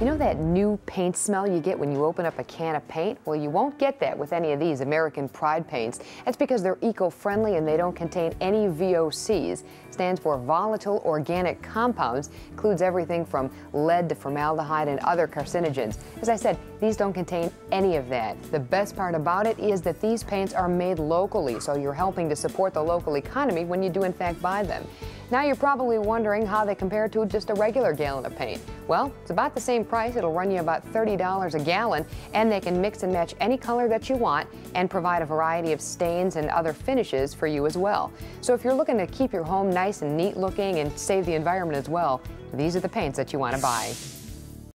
You know that new paint smell you get when you open up a can of paint? Well, you won't get that with any of these American Pride paints. That's because they're eco-friendly and they don't contain any VOCs. Stands for volatile organic compounds. Includes everything from lead to formaldehyde and other carcinogens. As I said, these don't contain any of that. The best part about it is that these paints are made locally, so you're helping to support the local economy when you do in fact buy them. Now you're probably wondering how they compare to just a regular gallon of paint. Well, it's about the same price. It'll run you about $30 a gallon, and they can mix and match any color that you want and provide a variety of stains and other finishes for you as well. So if you're looking to keep your home nice and neat looking and save the environment as well, these are the paints that you want to buy.